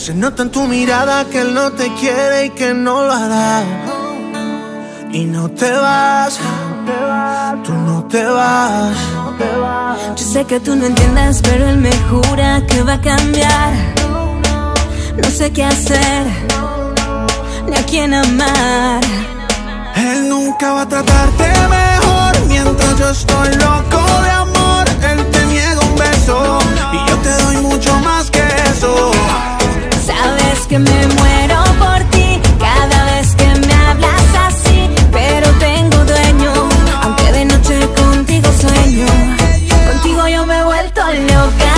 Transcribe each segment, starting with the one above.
Se nota en tu mirada que él no te quiere y que no lo hará. Y no te vas, tú no te vas. Yo sé que tú no entiendes, pero él me jura que va a cambiar. No sé qué hacer, ni a quién amar. Él nunca va a tratarte mejor mientras yo estoy yo me he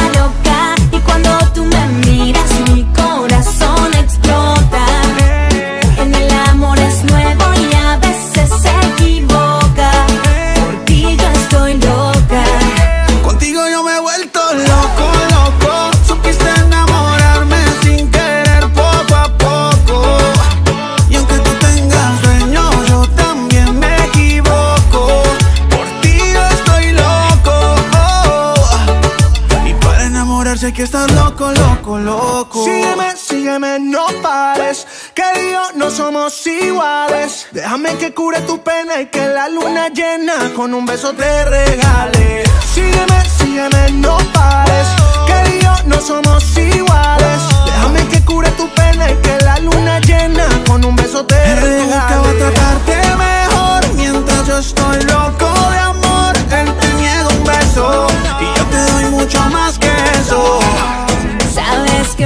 hay que estar loco, loco, loco. Sígueme, sígueme, no pares. Que yo no somos iguales. Déjame que cure tu pena y que la luna llena con un beso te regale. Sígueme, sígueme, no pares. Que yo no somos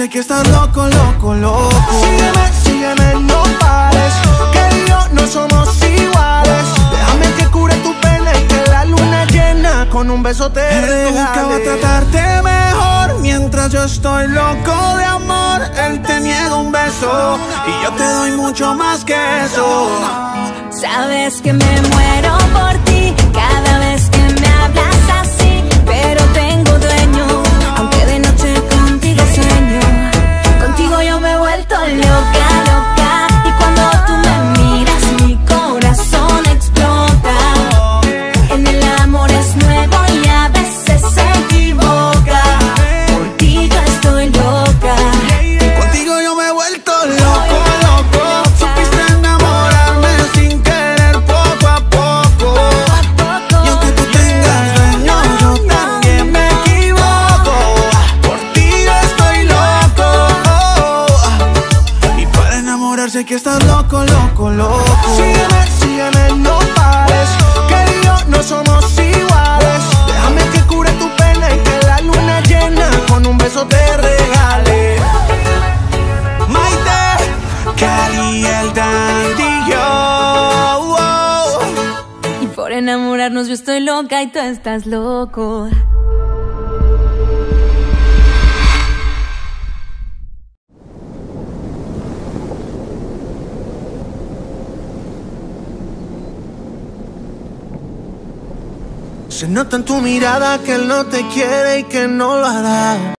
hay que estar loco, loco, loco. Sígueme, sígueme, no pares. Que yo no somos iguales. Déjame que cure tu pena y que la luna llena con un beso te regale. Nunca va a tratarte mejor mientras yo estoy loco de amor. Él te niega un beso y yo te doy mucho más que eso. Sabes que me muero por ti que estar loco, loco, loco. Sígueme, sígueme, no pares. Que yo no somos iguales. Déjame que cure tu pena y que la luna llena con un beso te regale. Maite, Cali, el wow. Y por enamorarnos yo estoy loca y tú estás loco. Se nota en tu mirada que él no te quiere y que no lo hará.